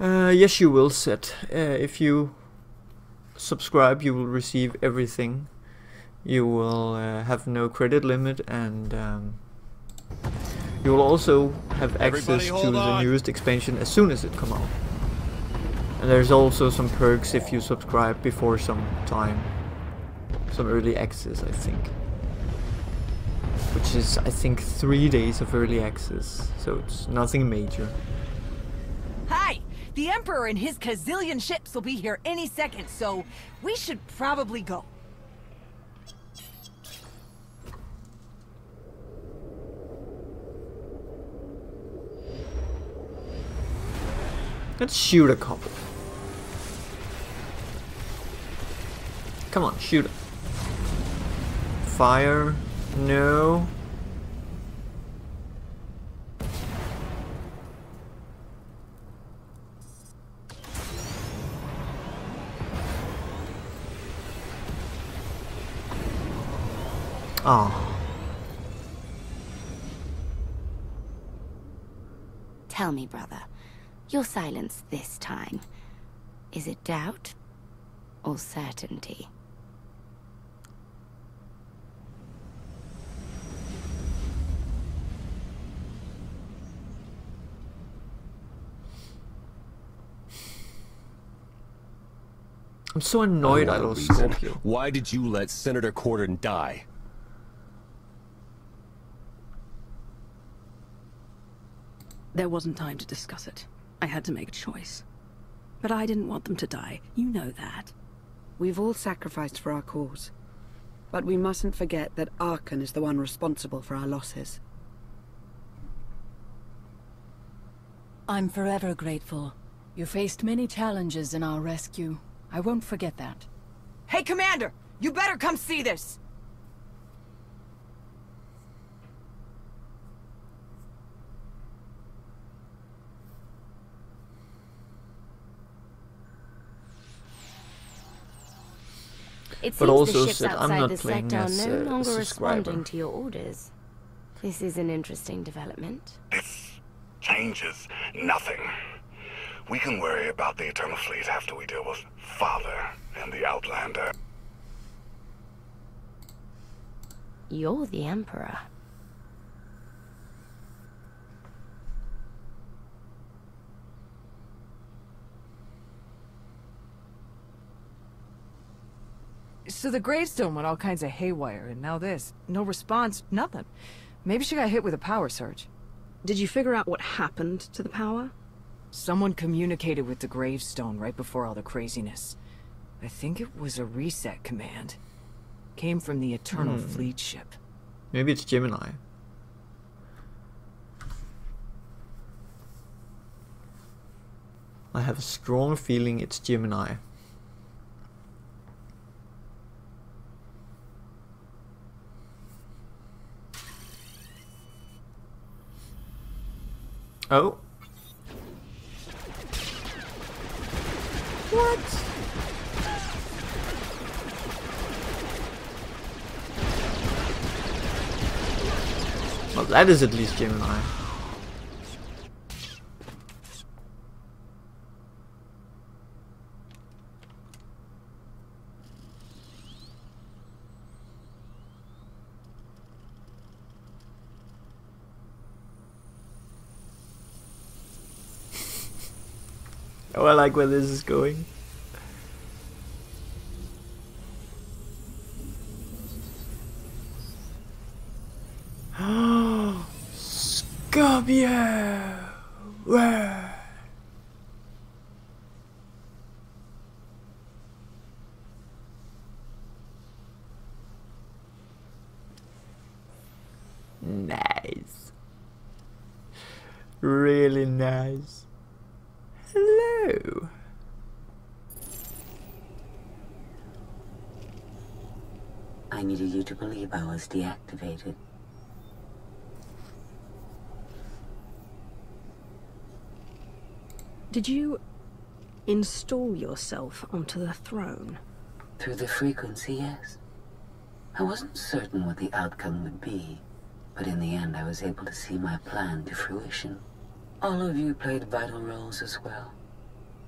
Uh, yes, you will, Set. Uh, if you subscribe, you will receive everything. You will uh, have no credit limit, and um, you will also have access to the newest expansion as soon as it come out. And there's also some perks if you subscribe before some time. Some early access, I think. Which is, I think, three days of early access. So it's nothing major. The Emperor and his gazillion ships will be here any second, so we should probably go. Let's shoot a couple. Come on, shoot. Fire. No. Oh. Tell me, brother, your silence this time. Is it doubt or certainty? I'm so annoyed oh, I want a lost. Scorpio. Why did you let Senator Corden die? There wasn't time to discuss it. I had to make a choice. But I didn't want them to die. You know that. We've all sacrificed for our cause. But we mustn't forget that Arcann is the one responsible for our losses. I'm forever grateful. You faced many challenges in our rescue. I won't forget that. Hey, Commander! You better come see this! It But seems also the ships said, I'm outside not the playing sector as are no a longer responding to your orders. This is an interesting development. This changes nothing. We can worry about the Eternal Fleet after we deal with Father and the Outlander. You're the Emperor. So the gravestone went all kinds of haywire, and now this. No response, nothing. Maybe she got hit with a power surge. Did you figure out what happened to the power? Someone communicated with the gravestone right before all the craziness. I think it was a reset command. Came from the Eternal Hmm. Fleet ship. Maybe it's Gemini. I have a strong feeling it's Gemini. Oh. What? Well, that is at least Gemini. Oh, I like where this is going. Scorpio! Whoa. Nice. Really nice. Hello. I needed you to believe I was deactivated. Did you install yourself onto the throne? Through the frequency, yes. I wasn't certain what the outcome would be, but in the end I was able to see my plan to fruition. All of you played vital roles as well.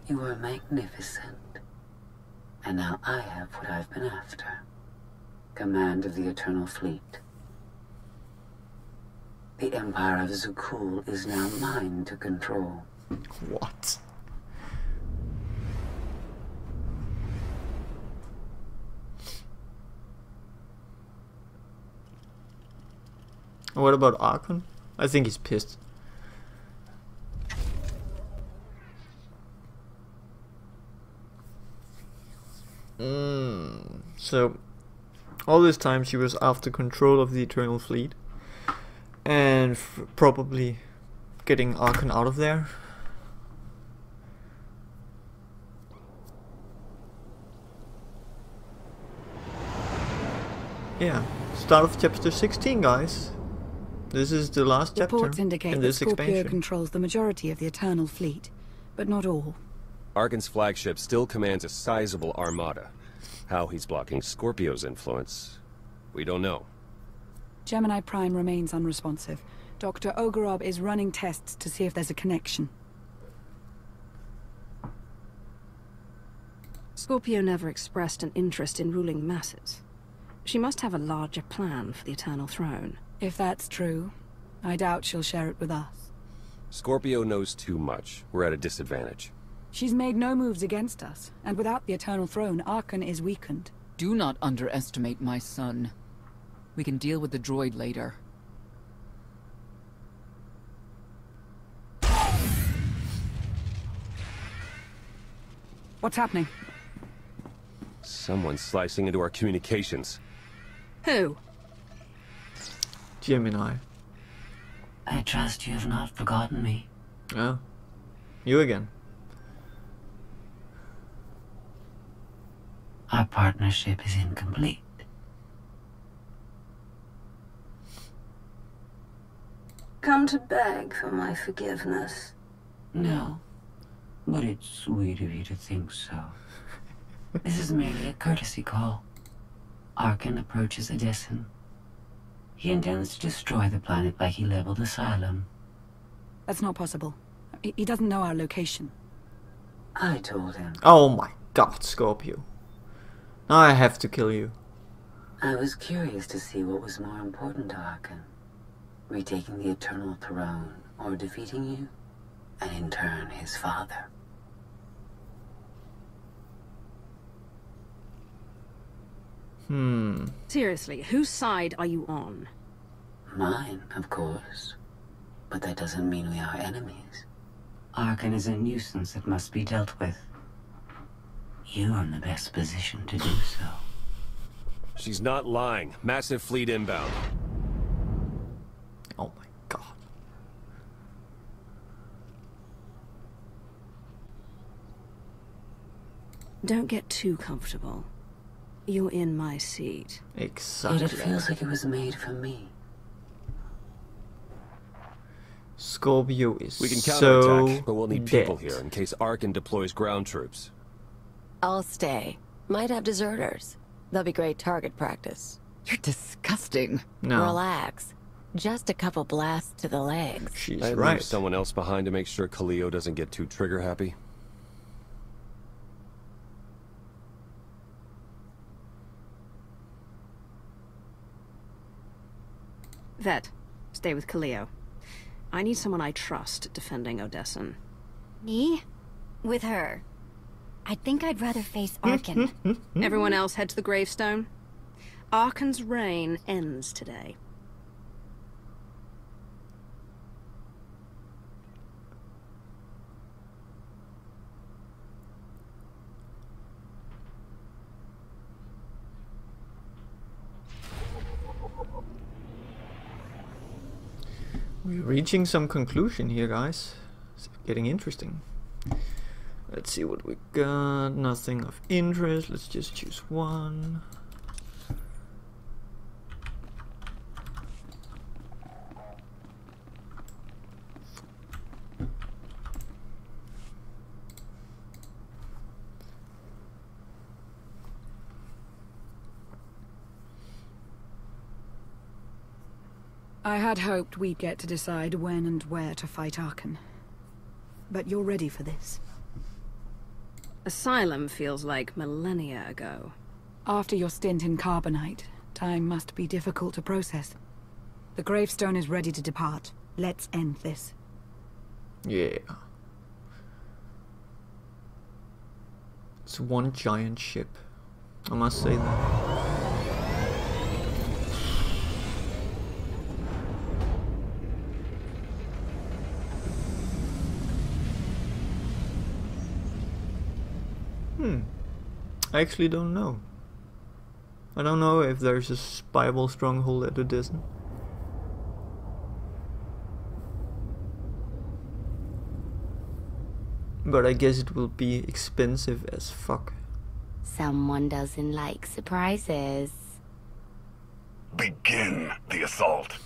You are magnificent. And now I have what I've been after. Command of the Eternal Fleet. The Empire of Zakuul is now mine to control. What? What about Arcann? I think he's pissed. Mm, so, all this time she was after control of the Eternal Fleet. And probably getting Arcann out of there. Yeah, start of chapter 16, guys. This is the last chapter Reports indicate in that this Scorpio expansion. controls the majority of the Eternal Fleet, but not all. Arcann's flagship still commands a sizable armada. How he's blocking Scorpio's influence, we don't know. Gemini Prime remains unresponsive. Dr. Oggurobb is running tests to see if there's a connection. Scorpio never expressed an interest in ruling masses. She must have a larger plan for the Eternal Throne. If that's true, I doubt she'll share it with us. Scorpio knows too much. We're at a disadvantage. She's made no moves against us, and without the Eternal Throne, Arcann is weakened. Do not underestimate my son. We can deal with the droid later. What's happening? Someone's slicing into our communications. Who? Gemini. I trust you have not forgotten me. Oh. You again. Our partnership is incomplete. Come to beg for my forgiveness. No, but it's sweet of you to think so. this is merely a courtesy call. Arcann approaches Odessen. He intends to destroy the planet like he leveled Asylum. That's not possible. He he doesn't know our location. I told him. Oh my god, Scorpio. Now I have to kill you. I was curious to see what was more important to Arcann. Retaking the Eternal Throne or defeating you, and in turn his father. Hmm. Seriously, whose side are you on? Mine, of course. But that doesn't mean we are enemies. Arcann is a nuisance that must be dealt with. You are in the best position to do so. She's not lying. Massive fleet inbound. Oh my god. Don't get too comfortable. You're in my seat. Exactly. It feels like it was made for me. Scorpio is We can so counterattack, but we'll need people here in case Arcann deploys ground troops. I'll stay. Might have deserters. They'll be great target practice. You're disgusting. No, Relax. Just a couple blasts to the legs. she's I'd right. leave someone else behind to make sure Khalil doesn't get too trigger happy. Vette, stay with Kaliyo. I need someone I trust defending Odessen. Me? With her. I think I'd rather face Arcann. Everyone else head to the gravestone. Arcann's reign ends today. We're reaching some conclusion here, guys. It's getting interesting. Let's see what we got. Nothing of interest. Let's just choose one. I had hoped we'd get to decide when and where to fight Arcann. But you're ready for this. Asylum feels like millennia ago. After your stint in Carbonite, time must be difficult to process. The gravestone is ready to depart. Let's end this. Yeah. It's one giant ship. I must say that. I actually don't know. I don't know if there's a spyable stronghold at Odessen. But I guess it will be expensive as fuck. Someone doesn't like surprises. Begin the assault.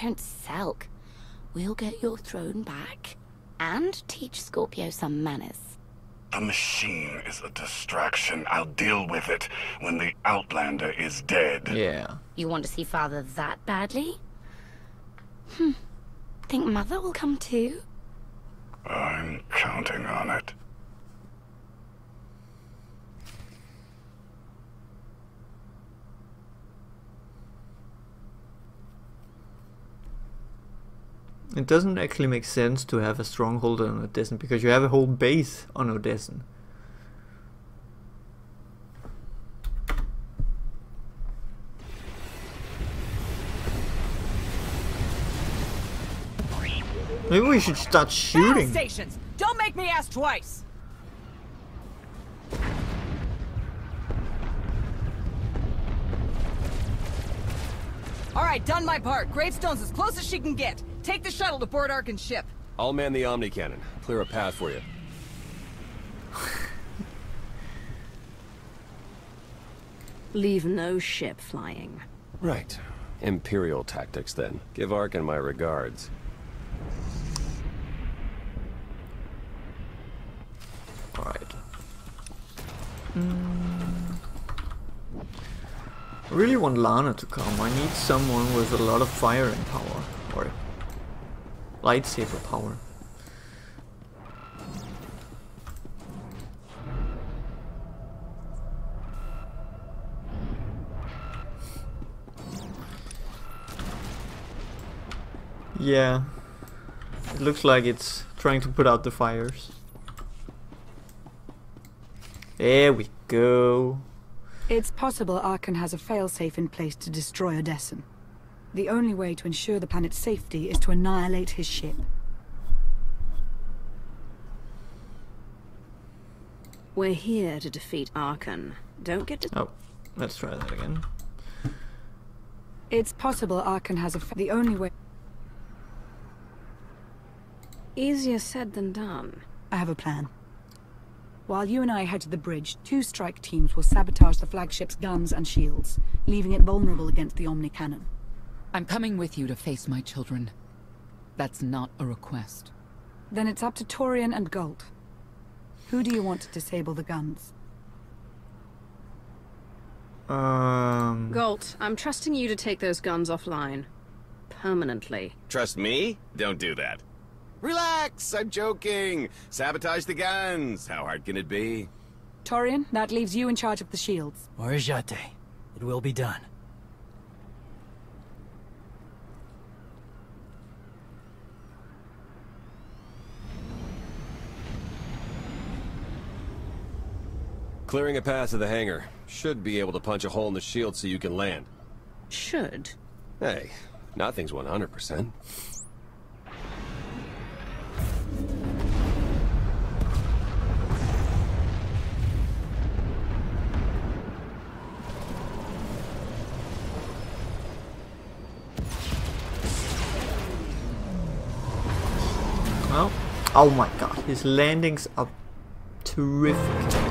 Don't sulk. We'll get your throne back and teach Scorpio some manners. The machine is a distraction. I'll deal with it when the Outlander is dead. Yeah. You want to see Father that badly? Hmm. Think Mother will come too? I'm counting on it. It doesn't actually make sense to have a stronghold on Odessen because you have a whole base on Odessen. Maybe we should start Battle shooting. stations! Don't make me ask twice! Alright, done my part. Gravestone's as close as she can get. Take the shuttle to board Arcann's ship. I'll man the Omni Cannon. Clear a path for you. Leave no ship flying. Right. Imperial tactics, then. Give Arcann my regards. Alright. Mm. I really want Lana to come. I need someone with a lot of firing power. Lightsaber power. Yeah. It looks like it's trying to put out the fires. There we go. It's possible Arcann has a failsafe in place to destroy Odessen. The only way to ensure the planet's safety is to annihilate his ship. We're here to defeat Arcann. Don't get to... Oh, let's try that again. It's possible Arcann has a the only way- Easier said than done. I have a plan. While you and I head to the bridge, two strike teams will sabotage the flagship's guns and shields, leaving it vulnerable against the Omni cannon. I'm coming with you to face my children. That's not a request. Then it's up to Torian and Gault. Who do you want to disable the guns? Um. Gault, I'm trusting you to take those guns offline. Permanently. Trust me? Don't do that. Relax! I'm joking! Sabotage the guns! How hard can it be? Torian, that leaves you in charge of the shields. Morigiate. It will be done. Clearing a path to the hangar. Should be able to punch a hole in the shield so you can land. Should. Hey, nothing's 100%. Well, oh my god, his landings are terrific.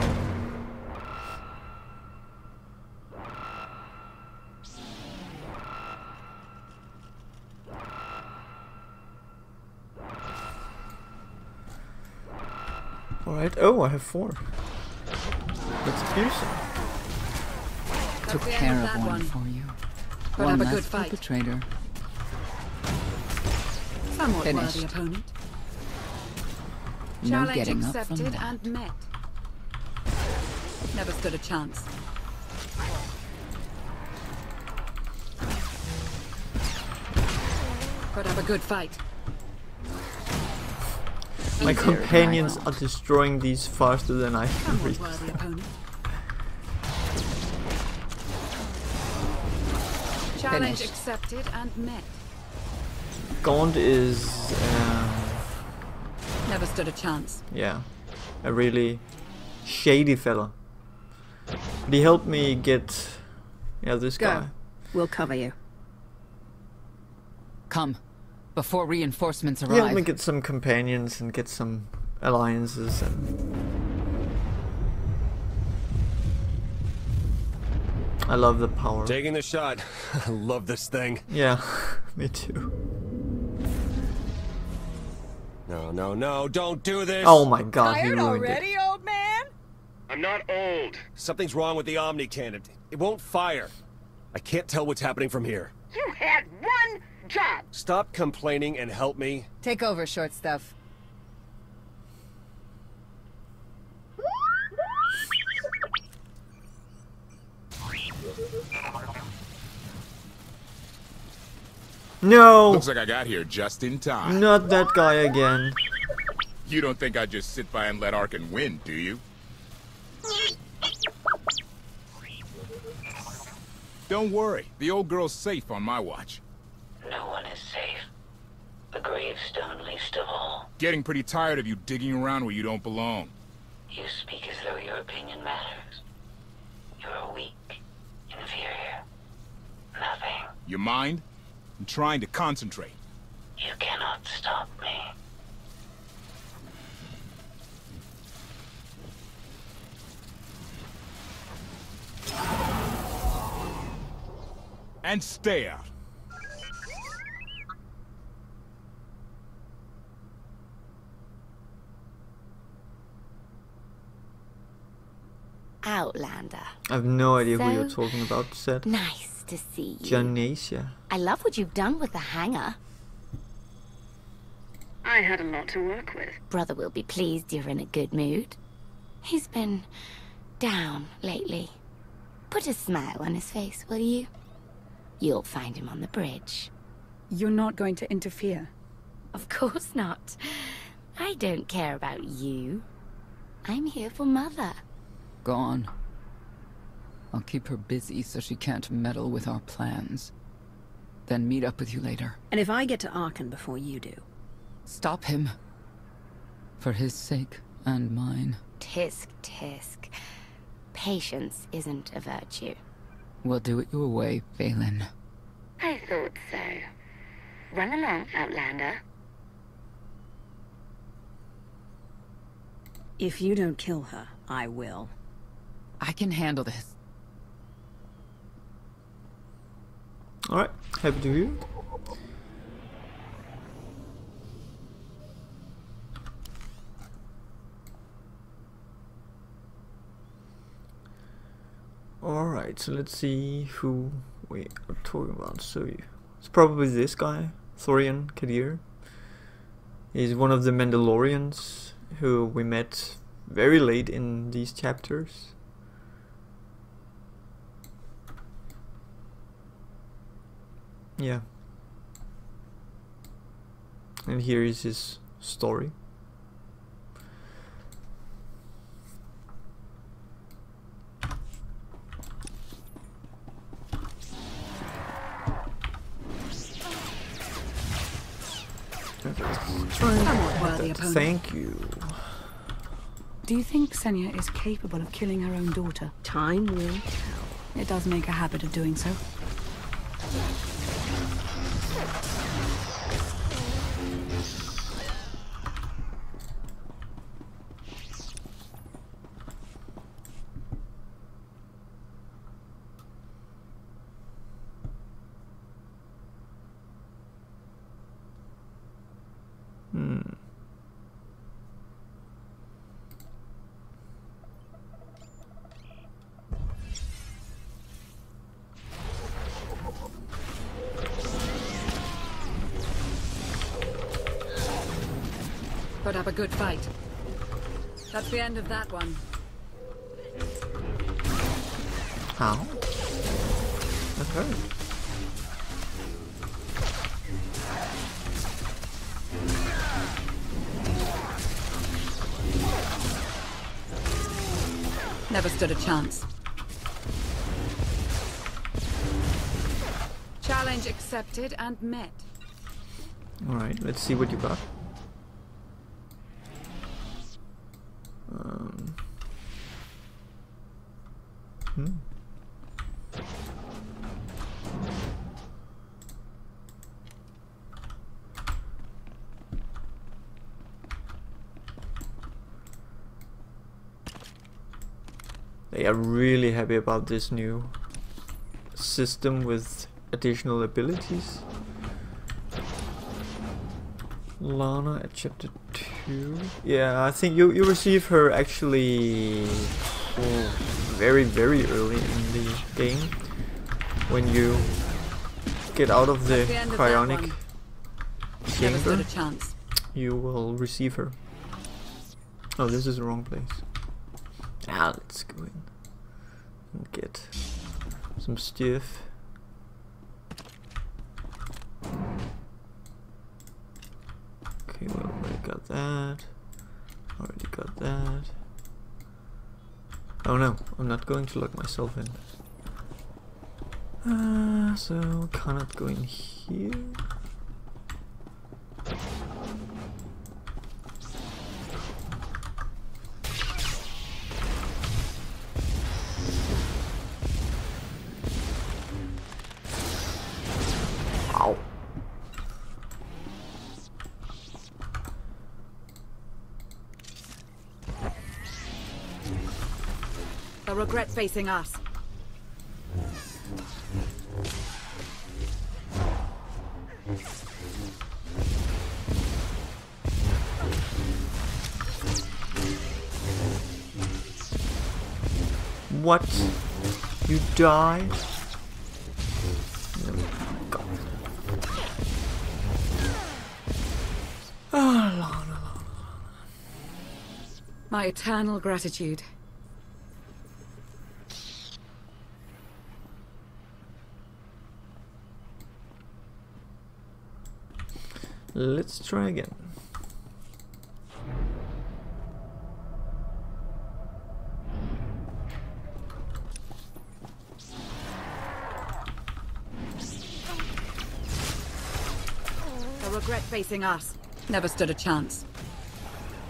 Alright, oh, I have four. Let's abuse them. Took care of of that one, one. for you. But one have a good fight. perpetrator. Somewhat Finished. worthy opponent. No Challenge getting up from accepted that. and met. Never stood a chance. But have a good fight. My Easier than I companions are destroying these faster than I can reach. worthy. Challenge accepted and met. Gault is, um, Never stood a chance. yeah, a really shady fella. But he helped me get, yeah, this Go. guy. We'll cover you. Come, before reinforcements He let me get some companions and get some alliances and I love the power. Taking the shot. I love this thing. Yeah, me too. No, no, no, don't do this. Oh my god, he ruined it. old man? I'm not old. Something's wrong with the Omni cannon. It won't fire. I can't tell what's happening from here. You had one job. Stop complaining and help me. Take over, short stuff. No! Looks like I got here just in time. Not that guy again. You don't think I'd just sit by and let Arcann win, do you? Don't worry, the old girl's safe on my watch. No one is safe. Least of all. Getting pretty tired of you digging around where you don't belong. You speak as though your opinion matters. You're weak, inferior. Nothing. Your mind? I'm trying to concentrate. You cannot stop me. And stay out. Outlander. I have no idea who you're talking about, said. Nice to see you. Janasia. I love what you've done with the hanger. I had a lot to work with. Brother will be pleased you're in a good mood. He's been down lately. Put a smile on his face, will you? You'll find him on the bridge. You're not going to interfere. Of course not. I don't care about you. I'm here for Mother. Gone. I'll keep her busy so she can't meddle with our plans. Then meet up with you later. And if I get to Arcann before you do, Stop him. For his sake and mine. Tisk, tisk. Patience isn't a virtue. We'll do it your way, Vaylin. I thought so. Run along, Outlander. if you don't kill her, I will. I can handle this. Alright, happy to hear. Alright, so let's see who we are talking about. So it's probably this guy, Torian Cadera. He's one of the Mandalorians who we met very late in these chapters. Yeah. And here is his story. Somewhat worthy opponent. Thank you. Do you think Senya is capable of killing her own daughter? Time will tell. It does make a habit of doing so. Up a good fight. That's the end of that one. How? That hurt. Never stood a chance. Challenge accepted and met. Alright, let's see what you got. Um. Hmm. They are really happy about this new system with additional abilities. Lana at chapter 2. Yeah, I think you, you receive her actually oh, very, very early in the game. When you get out of the, the end of cryonic one. Never stood chamber, you will receive her. Oh, this is the wrong place. Ah, let's go in and get some stuff. Okay, we already got that. Already got that. Oh no, I'm not going to lock myself in. Uh, so cannot go in here. Facing us. What? You die? Ah, Lana, Lana. My eternal gratitude. Let's try again. They'll regret facing us. Never stood a chance.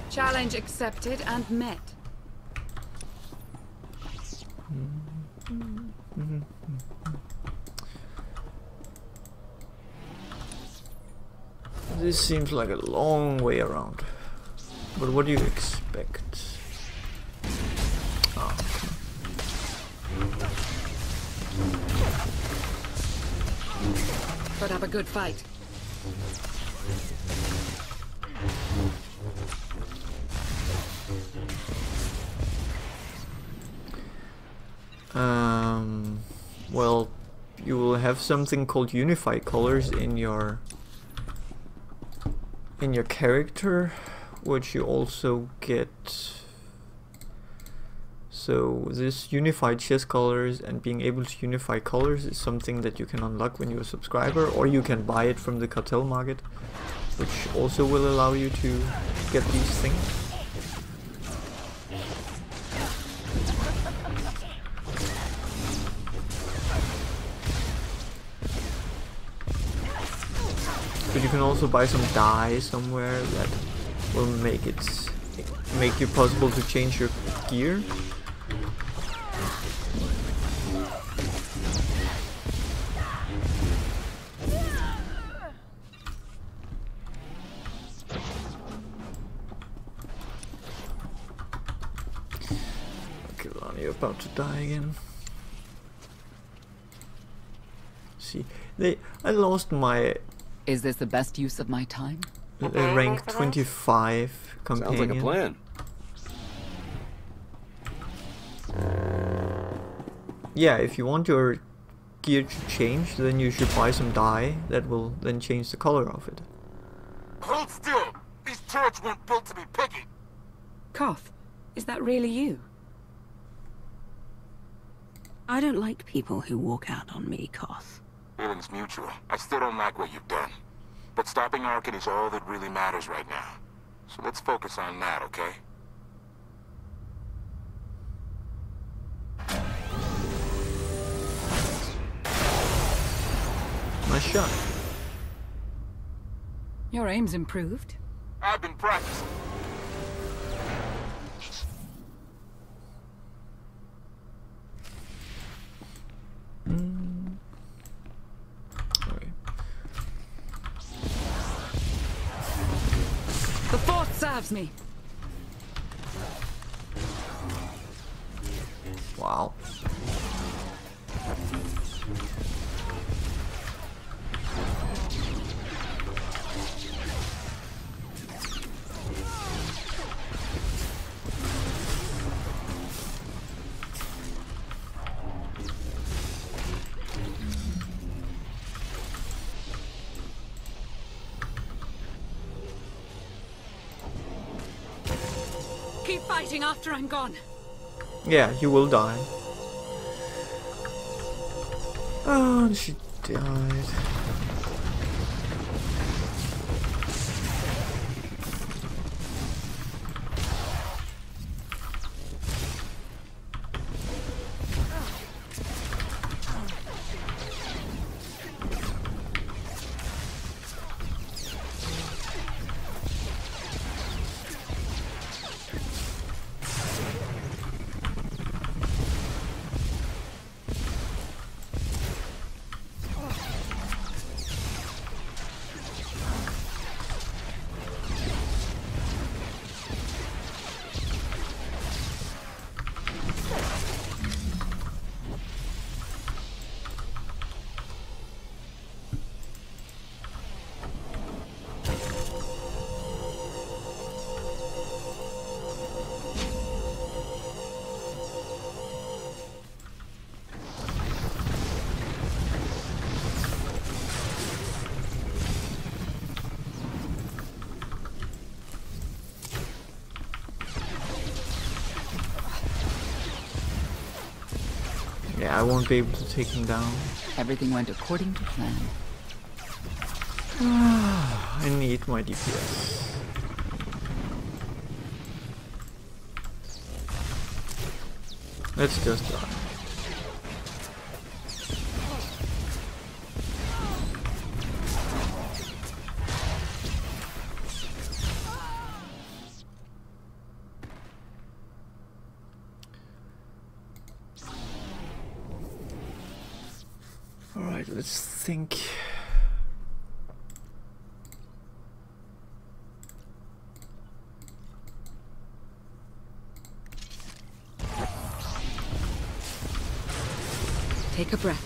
Challenge accepted and met. This seems like a long way around. But what do you expect? Oh, Put up a good fight. Um, well, you will have something called Unify Colors in your in your character, which you also get. So this unified chess colors and being able to unify colors is something that you can unlock when you're a subscriber, or you can buy it from the cartel market, which also will allow you to get these things. You can also buy some dye somewhere that will make it make it possible to change your gear. You're about to die again. See, they I lost my Is this the best use of my time? uh, rank 25 companion. Sounds like a plan. Yeah, if you want your gear to change, then you should buy some dye that will then change the color of it. Hold still! These turrets weren't built to be picky! Koth, is that really you? I don't like people who walk out on me, Koth. Feelings mutual. I still don't like what you've done. But stopping Arcann is all that really matters right now. So let's focus on that, okay? Nice shot. Your aim's improved. I've been practicing. Mm. The Force serves me. Wow. Fighting after I'm gone. Yeah, you will die. Oh, she died. I won't be able to take him down. Everything went according to plan. I need my DPS. Let's just die. Think. Take a breath.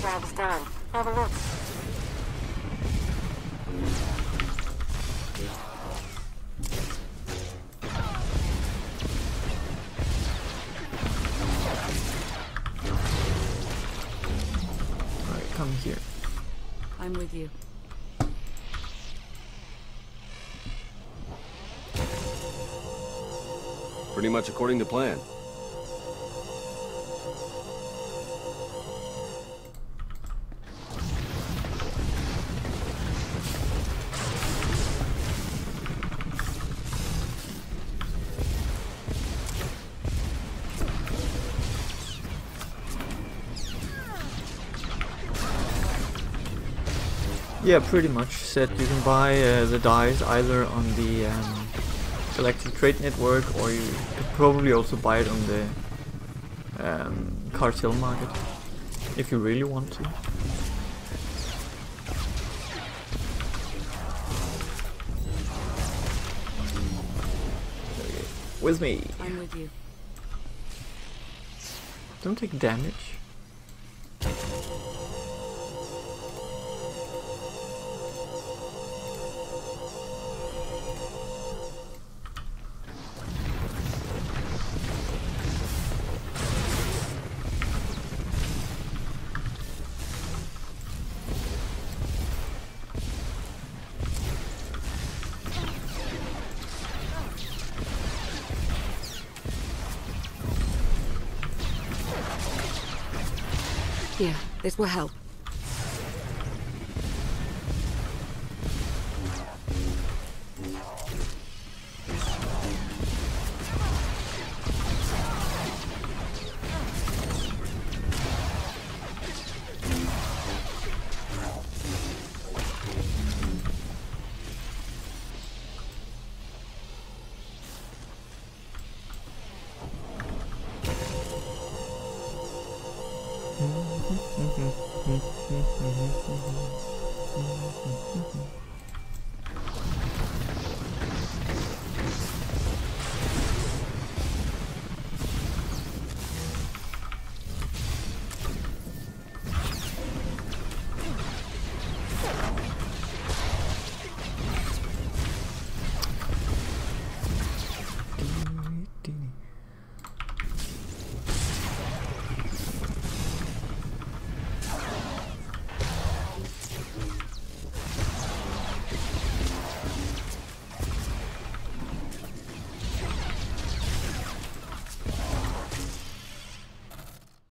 Job's done. Have a look. Alright, come here. I'm with you. Pretty much according to plan. Yeah, pretty much said you can buy uh, the dice either on the um, Galactic Trade Network or you could probably also buy it on the um, cartel market if you really want to. With me. I'm with you. Don't take damage. Will help.